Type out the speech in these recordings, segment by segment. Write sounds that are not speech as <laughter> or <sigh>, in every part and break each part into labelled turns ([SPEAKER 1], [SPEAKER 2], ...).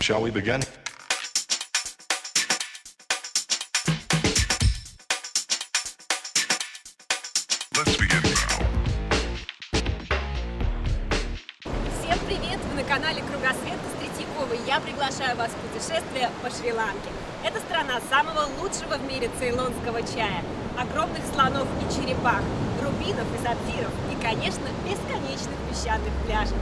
[SPEAKER 1] Shall we begin? Let's begin now.
[SPEAKER 2] Всем привет! Вы на канале Кругосвет с Третьяковой. Я приглашаю вас в путешествие по Шри-Ланке. Это страна самого лучшего в мире цейлонского чая, огромных слонов и черепах, рубинов и сапфиров и, конечно, бесконечных песчаных пляжей.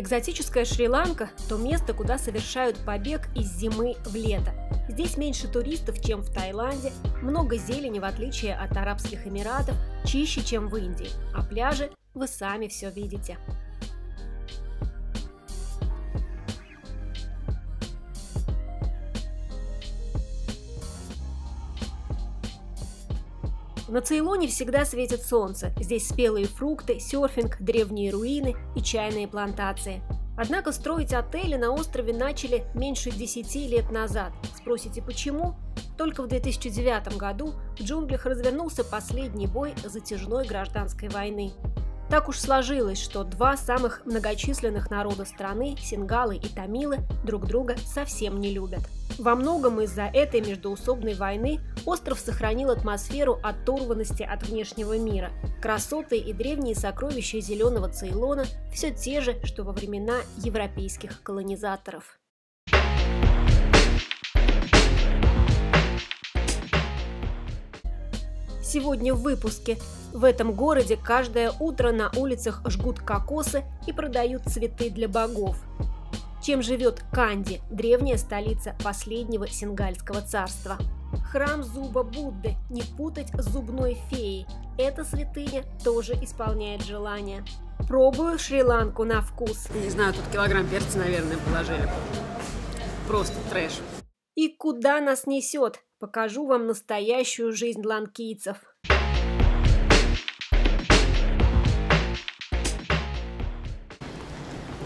[SPEAKER 2] Экзотическая Шри-Ланка – то место, куда совершают побег из зимы в лето. Здесь меньше туристов, чем в Таиланде, много зелени, в отличие от Арабских Эмиратов, чище, чем в Индии, а пляжи вы сами все видите. На Цейлоне всегда светит солнце. Здесь спелые фрукты, серфинг, древние руины и чайные плантации. Однако строить отели на острове начали меньше 10 лет назад. Спросите, почему? Только в 2009 году в джунглях развернулся последний бой затяжной гражданской войны. Так уж сложилось, что два самых многочисленных народа страны, сингалы и тамилы, друг друга совсем не любят. Во многом из-за этой междоусобной войны остров сохранил атмосферу оторванности от внешнего мира. Красоты и древние сокровища зеленого Цейлона все те же, что во времена европейских колонизаторов. Сегодня в выпуске. В этом городе каждое утро на улицах жгут кокосы и продают цветы для богов. Чем живет Канди, древняя столица последнего сингальского царства? Храм зуба Будды, не путать с зубной феей. Эта святыня тоже исполняет желания. Пробую Шри-Ланку на вкус.
[SPEAKER 3] Не знаю, тут килограмм перца, наверное, положили. Просто трэш.
[SPEAKER 2] И куда нас несет? Покажу вам настоящую жизнь ланкийцев.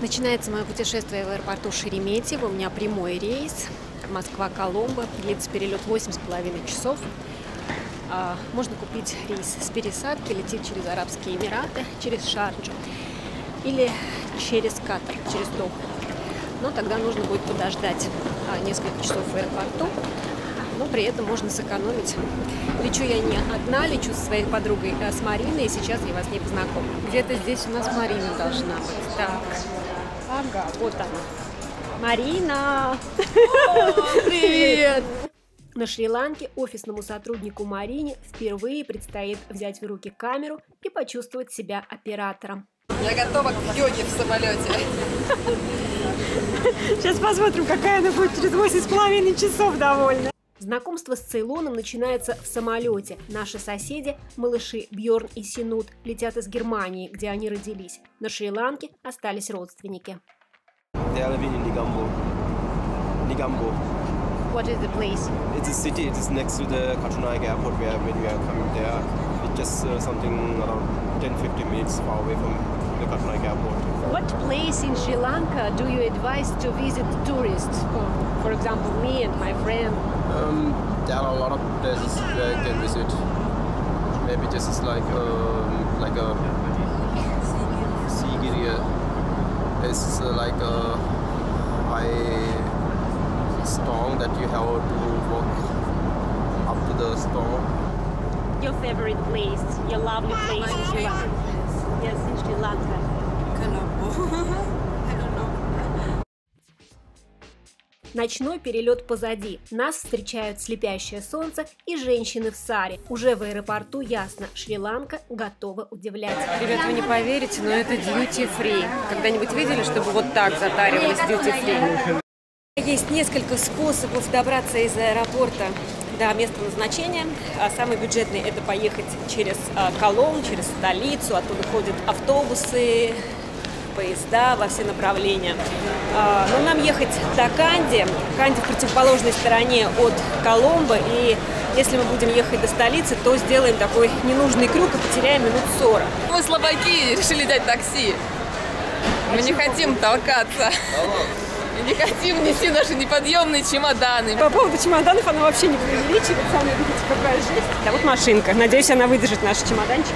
[SPEAKER 2] Начинается мое путешествие в аэропорту Шереметьево. У меня прямой рейс. Москва-Коломбо. Длится перелет 8,5 часов. А, можно купить рейс с пересадкой, лететь через Арабские Эмираты, через Шарджу или через Катар, через Доху. Но тогда нужно будет подождать а, несколько часов в аэропорту, но при этом можно сэкономить. Лечу я не одна, лечу со своей подругой, а с Мариной, и сейчас я вас не познакомлю.
[SPEAKER 3] Где-то здесь у нас Марина должна быть.
[SPEAKER 2] Так, ага, вот она. Марина!
[SPEAKER 3] Привет!
[SPEAKER 2] На Шри-Ланке офисному сотруднику Марине впервые предстоит взять в руки камеру и почувствовать себя оператором.
[SPEAKER 3] Я готова к йоге в самолете.
[SPEAKER 2] Сейчас посмотрим, какая она будет через 8,5 часов довольна. Знакомство с Цейлоном начинается в самолете. Наши соседи, малыши Бьорн и Синут, летят из Германии, где они родились. На Шри-Ланке остались родственники. What is the place?
[SPEAKER 4] It's a city. It is next to the Katunayake airport where when we are coming there. It's just uh, something around 10-15 minutes far away from the Katunayake airport.
[SPEAKER 2] What place in Sri Lanka do you advise to visit tourists? For, for example, me and my friend.
[SPEAKER 4] Um, there are a lot of places where you can visit. Maybe just is like um, like a Sigiriya. It's uh, like a high storm that you have to walk up to the storm.
[SPEAKER 2] Your favorite place, your lovely place in Sri Lanka. Yes, in Sri Lanka. Ночной перелет позади. Нас встречают слепящее солнце и женщины в саре. Уже в аэропорту ясно, Шри-Ланка готова удивлять.
[SPEAKER 3] Ребят, вы не поверите, но это duty free. Когда-нибудь видели, чтобы вот так затаривались duty free?
[SPEAKER 2] Есть несколько способов добраться из аэропорта до места назначения. А Самый бюджетный – это поехать через а, Коломн, через столицу. Оттуда ходят автобусы, поезда во все направления. А, Но нам ехать до Канди. Канди в противоположной стороне от Коломбо. И если мы будем ехать до столицы, то сделаем такой ненужный крюк и потеряем минут 40.
[SPEAKER 5] Мы слабаки решили взять такси. Мы не хотим толкаться. И не хотим нести наши неподъемные чемоданы.
[SPEAKER 3] По поводу чемоданов она вообще не преувеличивает. Сами видите, какая жесть. А вот машинка. Надеюсь, она выдержит наши чемоданчики.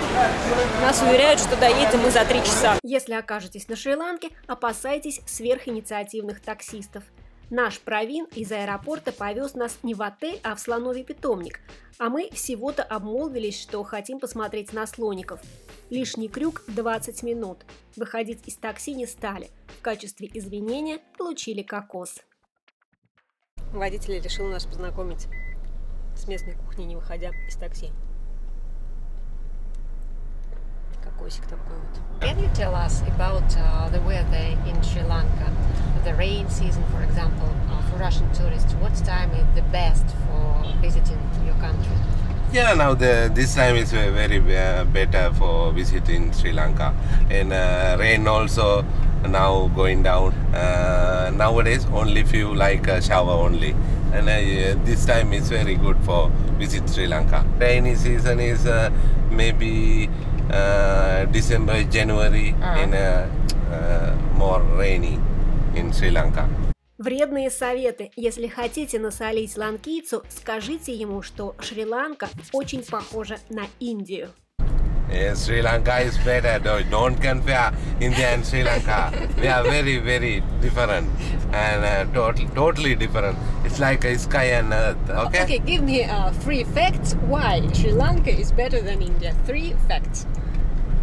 [SPEAKER 3] Нас уверяют, что доедем мы за три часа.
[SPEAKER 2] Если окажетесь на Шри-Ланке, опасайтесь сверхинициативных таксистов. Наш Провин из аэропорта повез нас не в отель, а в слоновий питомник. А мы всего-то обмолвились, что хотим посмотреть на слоников. Лишний крюк 20 минут. Выходить из такси не стали. В качестве извинения получили кокос.
[SPEAKER 3] Водитель решил нас познакомить с местной кухней, не выходя из такси. Кокосик такой вот.
[SPEAKER 6] Can you tell us about uh, the weather in Sri Lanka? The rain season, for example, uh, for Russian tourists. What time is the best for visiting your country?
[SPEAKER 7] Yeah, now the this time is ve- very uh, better for visiting Sri Lanka, and uh, rain also now going down. Uh, nowadays, only few like uh, shower only, and uh, this time is very good for visit Sri Lanka. Rainy season is uh, maybe uh, December, January, and uh, uh, more rainy in Sri Lanka.
[SPEAKER 2] Вредные советы. Если хотите насолить ланкийцу, скажите ему, что Шри-Ланка очень похожа на Индию.
[SPEAKER 7] Yes, Sri Lanka is better. though. Don't compare India and Sri Lanka. We are very, very different and uh, totally, totally different. It's like a sky and earth. Okay.
[SPEAKER 3] Okay, give me uh, three facts why Sri Lanka is better than India. Three facts.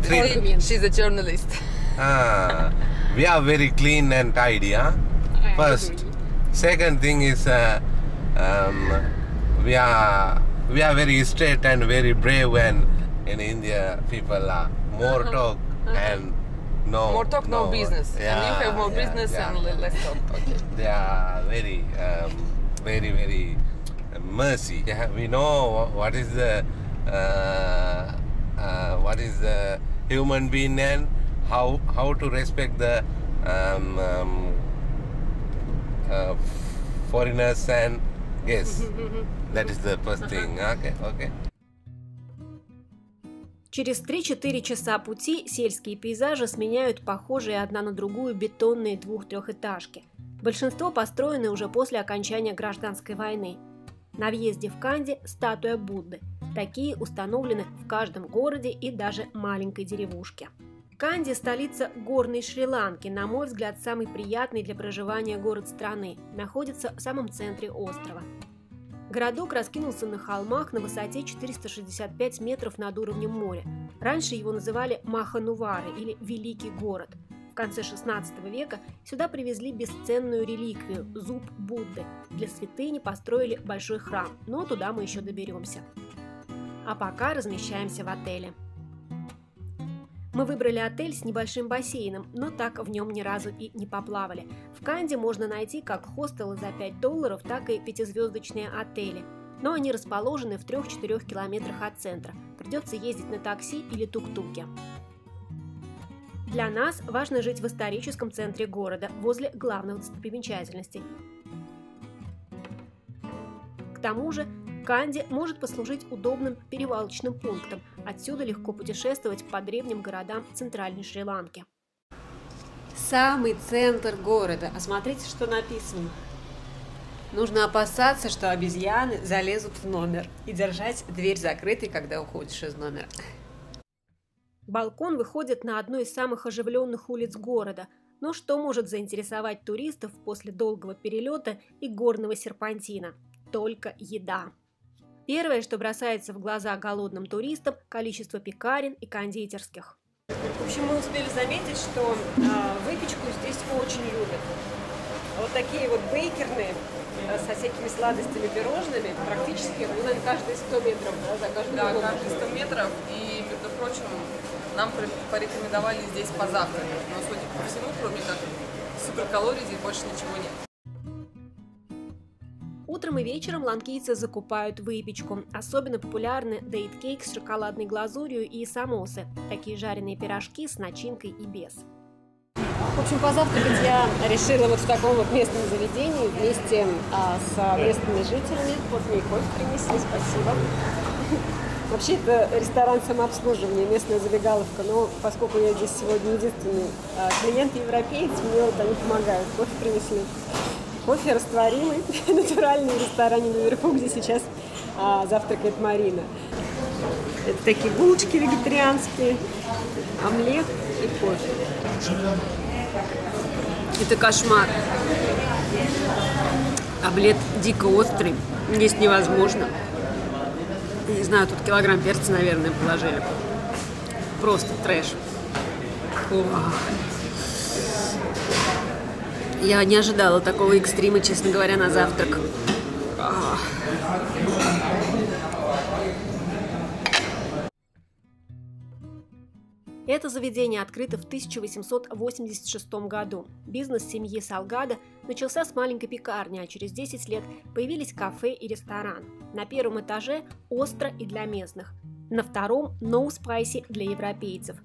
[SPEAKER 5] She's a journalist.
[SPEAKER 7] Ah, we are very clean and tidy. Huh?
[SPEAKER 3] I
[SPEAKER 7] First.
[SPEAKER 3] agree.
[SPEAKER 7] Second thing is uh, um, we are we are very straight and very brave. And in India, people are more talk and no
[SPEAKER 5] More talk, no business. And you have more
[SPEAKER 7] yeah,
[SPEAKER 5] business
[SPEAKER 7] yeah.
[SPEAKER 5] and less talk. Okay.
[SPEAKER 7] they are very, um, very, very mercy. Yeah, we know what is the uh, uh, what is the human being and how how to respect the um, um, uh, foreigners and yes, <laughs> that is the first thing. Okay, okay.
[SPEAKER 2] Через 3-4 часа пути сельские пейзажи сменяют похожие одна на другую бетонные двух-трехэтажки. Большинство построены уже после окончания гражданской войны. На въезде в Канди статуя Будды. Такие установлены в каждом городе и даже маленькой деревушке. Канди – столица горной Шри-Ланки, на мой взгляд, самый приятный для проживания город страны, находится в самом центре острова. Городок раскинулся на холмах на высоте 465 метров над уровнем моря. Раньше его называли Маханувары или Великий город. В конце 16 века сюда привезли бесценную реликвию – зуб Будды. Для святыни построили большой храм, но туда мы еще доберемся. А пока размещаемся в отеле. Мы выбрали отель с небольшим бассейном, но так в нем ни разу и не поплавали. В Канде можно найти как хостелы за 5 долларов, так и пятизвездочные отели. Но они расположены в 3-4 километрах от центра. Придется ездить на такси или тук-туке. Для нас важно жить в историческом центре города, возле главных достопримечательностей. К тому же, Канди может послужить удобным перевалочным пунктом. Отсюда легко путешествовать по древним городам Центральной Шри-Ланки.
[SPEAKER 3] Самый центр города. А смотрите, что написано. Нужно опасаться, что обезьяны залезут в номер и держать дверь закрытой, когда уходишь из номера.
[SPEAKER 2] Балкон выходит на одну из самых оживленных улиц города. Но что может заинтересовать туристов после долгого перелета и горного серпантина? Только еда. Первое, что бросается в глаза голодным туристам – количество пекарен и кондитерских.
[SPEAKER 3] В общем, мы успели заметить, что а, выпечку здесь очень любят. Вот такие вот бейкерные а, со всякими сладостями, пирожными, практически, ну, наверное, каждые 100 метров да, за каждым
[SPEAKER 5] Да,
[SPEAKER 3] углом.
[SPEAKER 5] каждые 100 метров. И, между прочим, нам пор- порекомендовали здесь позавтракать. Но, судя по всему, кроме как суперкалорий, здесь больше ничего нет.
[SPEAKER 2] Утром и вечером ланкийцы закупают выпечку. Особенно популярны дейткейк с шоколадной глазурью и самосы – такие жареные пирожки с начинкой и без.
[SPEAKER 3] В общем, позавтракать я решила вот в таком вот местном заведении вместе а, с местными жителями. Вот мне кофе принесли, спасибо. <laughs> Вообще это ресторан самообслуживания, местная забегаловка, но поскольку я здесь сегодня единственный а, клиент европеец, мне вот они помогают. Кофе принесли. Кофе растворимый, натуральный <laughs> в ресторане наверху, где сейчас а, завтракает Марина. Это такие булочки вегетарианские, омлет и кофе. Это кошмар. Омлет дико острый, есть невозможно. Не знаю, тут килограмм перца, наверное, положили. Просто трэш. О. Я не ожидала такого экстрима, честно говоря, на завтрак. А.
[SPEAKER 2] Это заведение открыто в 1886 году. Бизнес семьи Салгада начался с маленькой пекарни, а через 10 лет появились кафе и ресторан. На первом этаже остро и для местных, на втором no spicy для европейцев.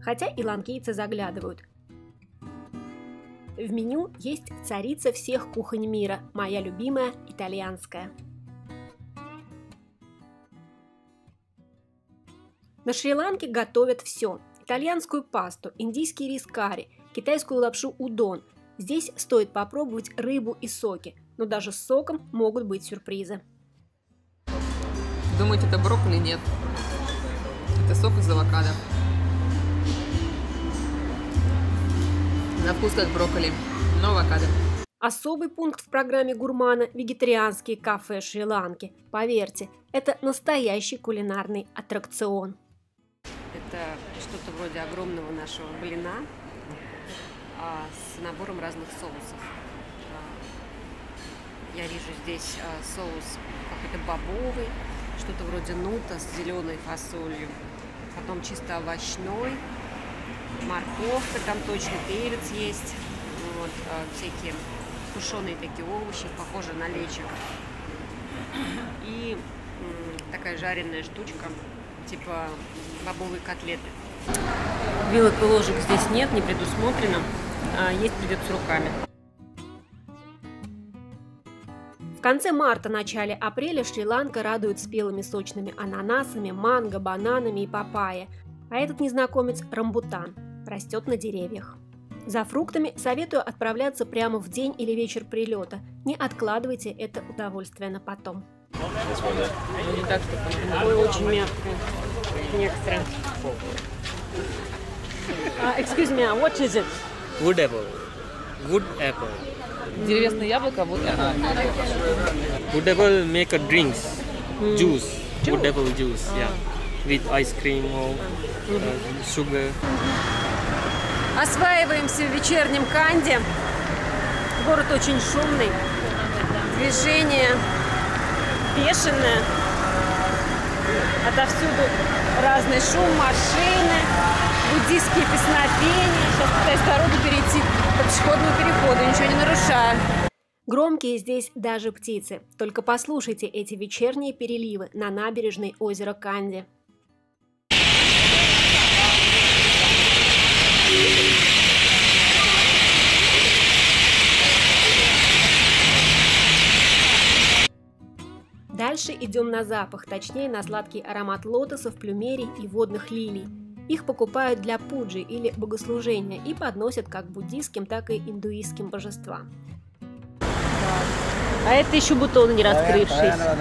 [SPEAKER 2] Хотя и ланкийцы заглядывают. В меню есть царица всех кухонь мира, моя любимая итальянская. На Шри-Ланке готовят все – итальянскую пасту, индийский рис карри, китайскую лапшу удон. Здесь стоит попробовать рыбу и соки, но даже с соком могут быть сюрпризы.
[SPEAKER 5] Думаете, это брокколи? Нет. Это сок из авокадо. На вкус как брокколи, но авокадо.
[SPEAKER 2] Особый пункт в программе гурмана – вегетарианские кафе Шри-Ланки. Поверьте, это настоящий кулинарный аттракцион. Это что-то вроде огромного нашего блина а, с набором разных соусов. А, я вижу здесь а, соус какой-то бобовый, что-то вроде нута с зеленой фасолью, потом чисто овощной, морковка, там точно перец есть, вот, а, всякие тушеные такие овощи, похожие на лечек. И такая жареная штучка, типа бобовые котлеты. Вилок и ложек здесь нет, не предусмотрено. А есть придется руками. В конце марта, начале апреля Шри-Ланка радует спелыми сочными ананасами, манго, бананами и папайя. А этот незнакомец – рамбутан, растет на деревьях. За фруктами советую отправляться прямо в день или вечер прилета. Не откладывайте это удовольствие на потом.
[SPEAKER 5] Не так, что
[SPEAKER 3] Ой, очень мягкое. Некоторые. Uh, excuse me, what is it?
[SPEAKER 8] Wood apple. Wood apple.
[SPEAKER 5] Деревесное яблоко, вот это.
[SPEAKER 8] Wood apple make a drinks, juice. Wood apple juice, yeah, with ice cream or uh, sugar.
[SPEAKER 3] Осваиваемся в вечернем Канде. Город очень шумный. Движение бешеное. Отовсюду разный шум, машины, буддийские песнопения. Сейчас пытаюсь дорогу перейти по пешеходному переходу, ничего не нарушая.
[SPEAKER 2] Громкие здесь даже птицы. Только послушайте эти вечерние переливы на набережной озера Канди. Дальше идем на запах, точнее на сладкий аромат лотосов, плюмерий и водных лилий. Их покупают для пуджи или богослужения и подносят как буддийским, так и индуистским божествам.
[SPEAKER 3] А это еще бутон не раскрывшийся.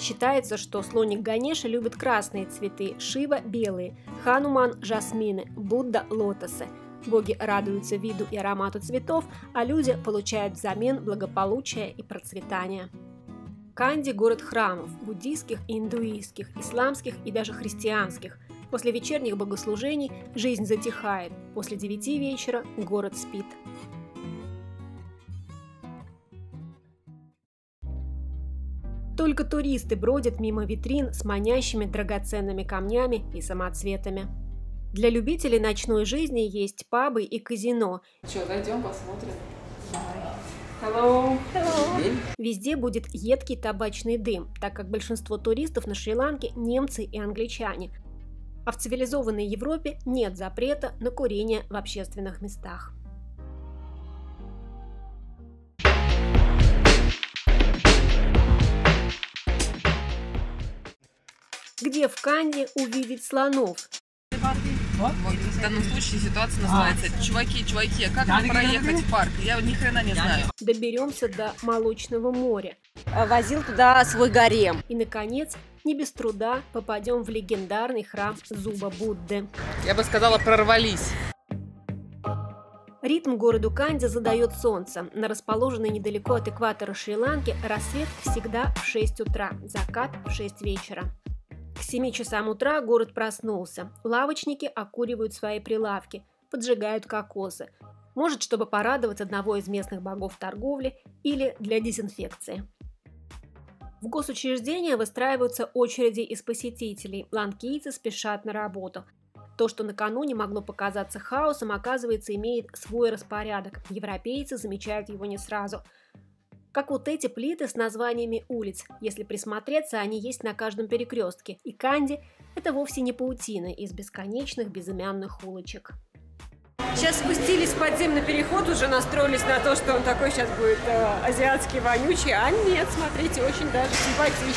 [SPEAKER 2] Считается, что слоник Ганеша любит красные цветы, Шива – белые, Хануман – жасмины, Будда – лотосы. Боги радуются виду и аромату цветов, а люди получают взамен благополучие и процветание. Канди – город храмов, буддийских индуистских, исламских и даже христианских. После вечерних богослужений жизнь затихает, после девяти вечера город спит. Только туристы бродят мимо витрин с манящими драгоценными камнями и самоцветами. Для любителей ночной жизни есть пабы и казино.
[SPEAKER 5] Что, зайдем, посмотрим.
[SPEAKER 2] Везде будет едкий табачный дым, так как большинство туристов на Шри-Ланке – немцы и англичане. А в цивилизованной Европе нет запрета на курение в общественных местах. Где в Канде увидеть слонов?
[SPEAKER 5] Вот в данном случае ситуация называется «Чуваки, чуваки, а как нам проехать в парк?» Я ни хрена не знаю.
[SPEAKER 2] Доберемся до Молочного моря.
[SPEAKER 3] Возил туда свой гарем.
[SPEAKER 2] И, наконец, не без труда попадем в легендарный храм Зуба Будды.
[SPEAKER 5] Я бы сказала, прорвались.
[SPEAKER 2] Ритм городу Канди задает солнце. На расположенной недалеко от экватора Шри-Ланки рассвет всегда в 6 утра, закат в 6 вечера. 7 часам утра город проснулся. Лавочники окуривают свои прилавки, поджигают кокосы. Может, чтобы порадовать одного из местных богов торговли или для дезинфекции. В госучреждения выстраиваются очереди из посетителей. Ланкийцы спешат на работу. То, что накануне могло показаться хаосом, оказывается, имеет свой распорядок. Европейцы замечают его не сразу – как вот эти плиты с названиями улиц. Если присмотреться, они есть на каждом перекрестке. И Канди – это вовсе не паутина из бесконечных безымянных улочек.
[SPEAKER 3] Сейчас спустились в подземный переход, уже настроились на то, что он такой сейчас будет э, азиатский, вонючий. А нет, смотрите, очень даже симпатичный.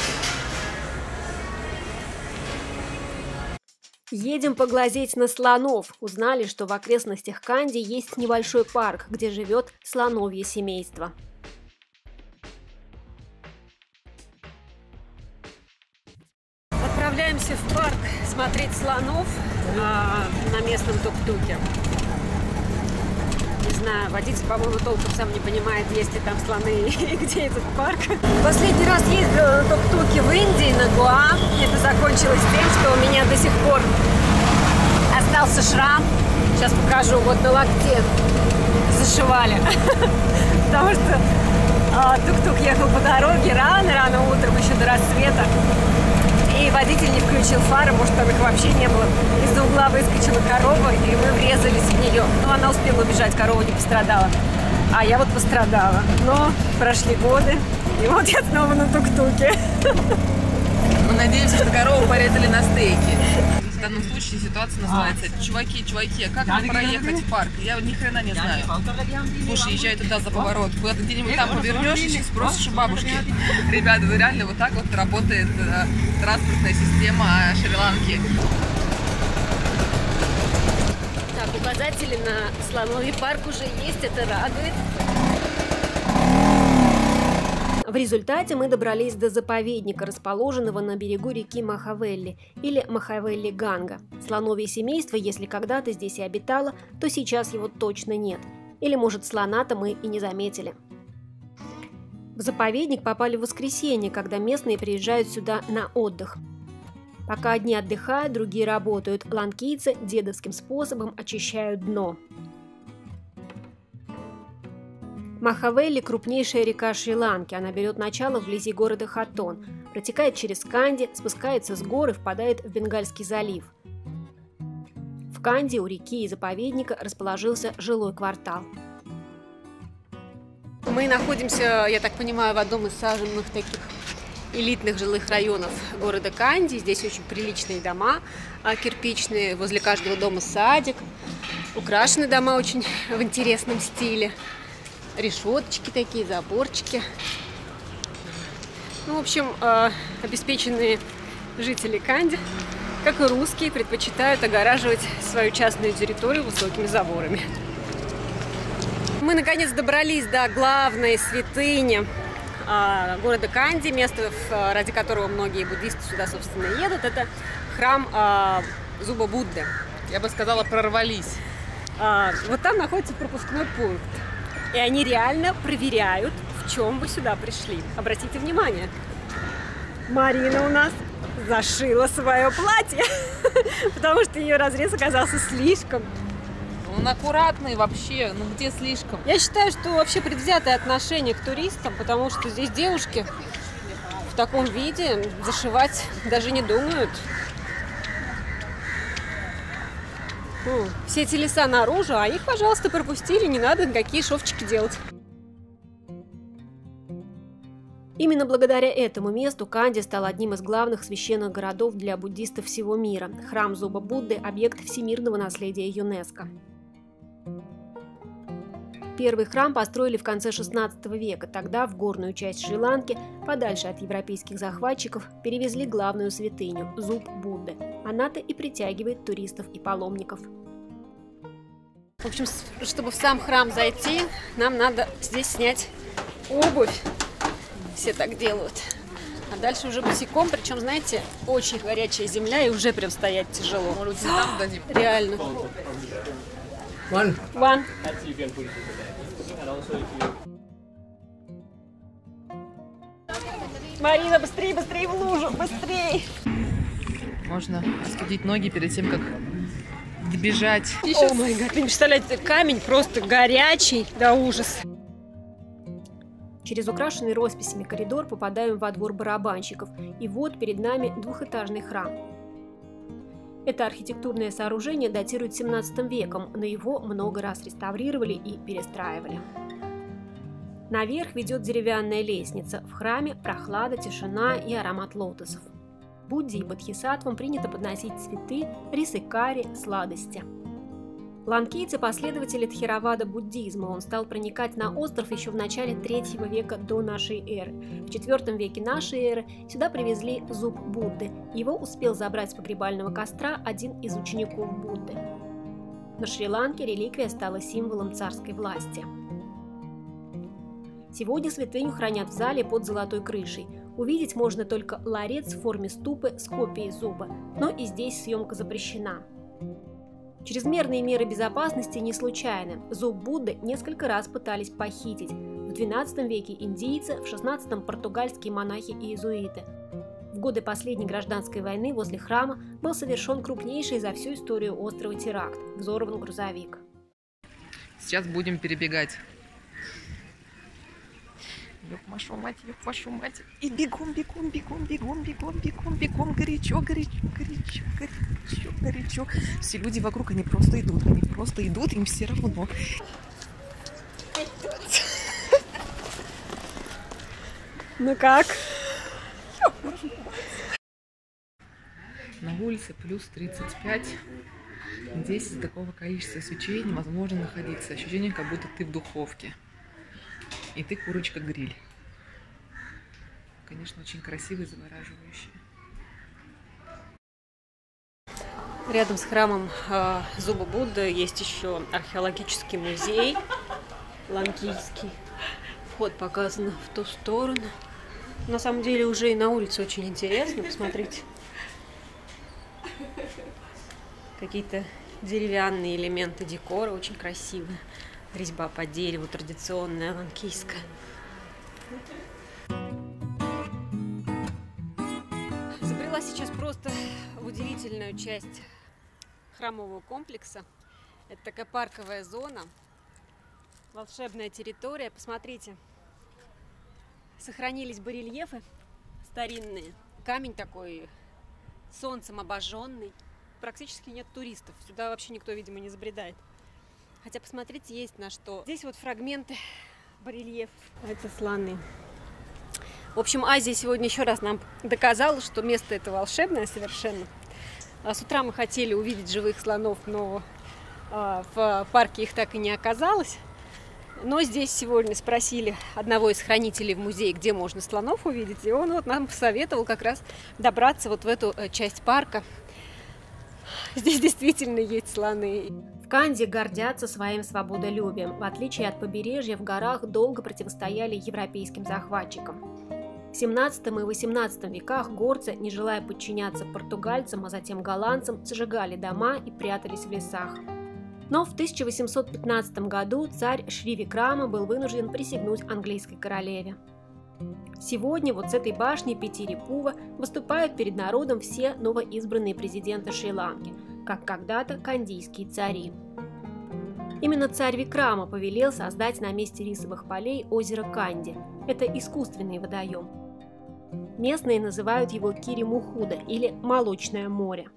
[SPEAKER 2] Едем поглазеть на слонов. Узнали, что в окрестностях Канди есть небольшой парк, где живет слоновье семейство.
[SPEAKER 3] Смотреть слонов а, на местном тук-туке. Не знаю, водитель, по-моему, толком сам не понимает, есть ли там слоны <laughs> и где этот парк. Последний раз ездила на тук-туке в Индии, на Гуа. Это закончилось тем, что у меня до сих пор остался шрам. Сейчас покажу, вот на локте зашивали. <laughs> Потому что а, тук-тук ехал по дороге рано-рано утром, еще до рассвета и водитель не включил фары, может, там их вообще не было. Из-за угла выскочила корова, и мы врезались в нее. Но она успела убежать, корова не пострадала. А я вот пострадала. Но прошли годы, и вот я снова на тук-туке.
[SPEAKER 5] Мы надеемся, что корову порезали на стейке. В данном случае ситуация называется «Чуваки, чуваки, а как нам проехать в парк?» Я ни хрена не знаю. Слушай, езжай туда за поворот. Куда ты где-нибудь там повернешься, спросишь у бабушки. Ребята, вы реально вот так вот работает э, транспортная система Шри-Ланки.
[SPEAKER 2] Так, указатели на слоновий парк уже есть, это радует. В результате мы добрались до заповедника, расположенного на берегу реки Махавелли или Махавелли-Ганга. Слоновье семейство, если когда-то здесь и обитало, то сейчас его точно нет. Или, может, слона-то мы и не заметили. В заповедник попали в воскресенье, когда местные приезжают сюда на отдых. Пока одни отдыхают, другие работают. Ланкийцы дедовским способом очищают дно. Махавелли – крупнейшая река Шри-Ланки. Она берет начало вблизи города Хатон, протекает через Канди, спускается с гор и впадает в Бенгальский залив. В Канди у реки и заповедника расположился жилой квартал.
[SPEAKER 3] Мы находимся, я так понимаю, в одном из саженных таких элитных жилых районов города Канди. Здесь очень приличные дома а, кирпичные, возле каждого дома садик. Украшены дома очень <laughs> в интересном стиле решеточки такие, заборчики. Ну, в общем, э, обеспеченные жители Канди, как и русские, предпочитают огораживать свою частную территорию высокими заборами. Мы, наконец, добрались до главной святыни э, города Канди, место, ради которого многие буддисты сюда, собственно, едут. Это храм э, Зуба Будды.
[SPEAKER 5] Я бы сказала, прорвались.
[SPEAKER 3] А, вот там находится пропускной пункт. И они реально проверяют, в чем вы сюда пришли. Обратите внимание. Марина у нас зашила свое платье, <laughs> потому что ее разрез оказался слишком.
[SPEAKER 5] Он аккуратный вообще, ну где слишком?
[SPEAKER 3] Я считаю, что вообще предвзятое отношение к туристам, потому что здесь девушки в таком виде зашивать <laughs> даже не думают. Все эти леса наружу, а их, пожалуйста, пропустили, не надо никакие шовчики делать.
[SPEAKER 2] Именно благодаря этому месту Канди стал одним из главных священных городов для буддистов всего мира. Храм Зуба Будды – объект всемирного наследия ЮНЕСКО. Первый храм построили в конце XVI века. Тогда в горную часть Шри-Ланки, подальше от европейских захватчиков, перевезли главную святыню – зуб Будды. Она-то и притягивает туристов и паломников.
[SPEAKER 3] В общем, чтобы в сам храм зайти, нам надо здесь снять обувь. Все так делают. А дальше уже босиком, причем, знаете, очень горячая земля, и уже прям стоять тяжело.
[SPEAKER 5] Может, там дадим?
[SPEAKER 3] Реально.
[SPEAKER 9] One.
[SPEAKER 3] One. Марина, быстрее, быстрее в лужу, быстрее!
[SPEAKER 5] Можно остудить ноги перед тем, как добежать.
[SPEAKER 3] О май гад, вы не представляете, камень просто горячий, да ужас.
[SPEAKER 2] Через украшенный росписями коридор попадаем во двор барабанщиков, и вот перед нами двухэтажный храм. Это архитектурное сооружение датирует 17 веком, но его много раз реставрировали и перестраивали. Наверх ведет деревянная лестница. В храме прохлада, тишина и аромат лотосов. Будде и Бодхисаттвам принято подносить цветы, рис и карри, сладости. Ланкийцы – последователи Тхеравада буддизма. Он стал проникать на остров еще в начале третьего века до нашей эры. В IV веке нашей эры сюда привезли зуб Будды. Его успел забрать с погребального костра один из учеников Будды. На Шри-Ланке реликвия стала символом царской власти. Сегодня святыню хранят в зале под золотой крышей. Увидеть можно только ларец в форме ступы с копией зуба, но и здесь съемка запрещена. Чрезмерные меры безопасности не случайны. Зуб Будды несколько раз пытались похитить. В XII веке индийцы, в XVI португальские монахи и иезуиты. В годы последней гражданской войны возле храма был совершен крупнейший за всю историю острова теракт – взорван грузовик.
[SPEAKER 5] Сейчас будем перебегать. Ёб вашу мать, ёб вашу мать. И бегом, бегом, бегом, бегом, бегом, бегом, бегом. Горячо, горячо, горячо, горячо, горячо. Все люди вокруг, они просто идут, они просто идут, им все равно. <laughs>
[SPEAKER 3] Ну как?
[SPEAKER 5] На улице плюс 35. Здесь из-за такого количества свечей невозможно находиться. Ощущение, как будто ты в духовке. И ты курочка-гриль. Конечно, очень красивый, завораживающий.
[SPEAKER 3] Рядом с храмом э, Зуба Будды есть еще археологический музей ланкийский. Вход показан в ту сторону. На самом деле уже и на улице очень интересно, посмотрите. Какие-то деревянные элементы декора, очень красивые. Резьба по дереву, традиционная ланкийская. Забрела сейчас просто в удивительную часть храмового комплекса. Это такая парковая зона, волшебная территория. Посмотрите, сохранились барельефы старинные. Камень такой солнцем обожженный. Практически нет туристов. Сюда вообще никто, видимо, не забредает. Хотя, посмотрите, есть на что. Здесь вот фрагменты барельефов. А это слоны. В общем, Азия сегодня еще раз нам доказала, что место это волшебное совершенно. А с утра мы хотели увидеть живых слонов, но а, в парке их так и не оказалось. Но здесь сегодня спросили одного из хранителей в музее, где можно слонов увидеть, и он вот нам посоветовал как раз добраться вот в эту э, часть парка. Здесь действительно есть слоны.
[SPEAKER 2] В Канде гордятся своим свободолюбием. В отличие от побережья, в горах долго противостояли европейским захватчикам. В 17 и 18 веках горцы, не желая подчиняться португальцам, а затем голландцам, сжигали дома и прятались в лесах. Но в 1815 году царь Шри Викрама был вынужден присягнуть английской королеве. Сегодня вот с этой башни Петирипува выступают перед народом все новоизбранные президенты Шри-Ланки, как когда-то кандийские цари. Именно царь Викрама повелел создать на месте рисовых полей озеро Канди. Это искусственный водоем. Местные называют его Киримухуда или Молочное море.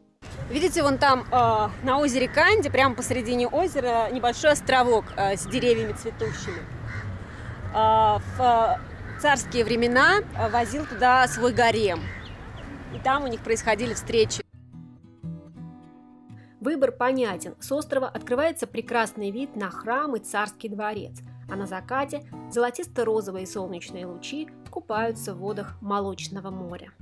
[SPEAKER 3] Видите, вон там э, на озере Канди, прямо посередине озера, небольшой островок э, с деревьями цветущими. Э, в э, царские времена э, возил туда свой гарем. И там у них происходили встречи.
[SPEAKER 2] Выбор понятен. С острова открывается прекрасный вид на храм и царский дворец, а на закате золотисто-розовые солнечные лучи купаются в водах Молочного моря.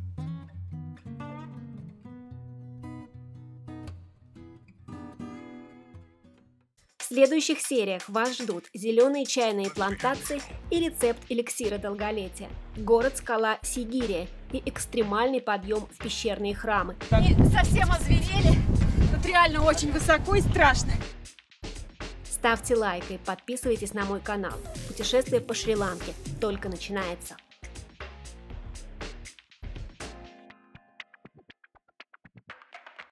[SPEAKER 2] В следующих сериях вас ждут зеленые чайные плантации и рецепт эликсира долголетия, город-скала Сигирия и экстремальный подъем в пещерные храмы.
[SPEAKER 3] И совсем озверели. Реально очень высоко и страшно.
[SPEAKER 2] Ставьте лайк и подписывайтесь на мой канал. Путешествие по Шри-Ланке только начинается.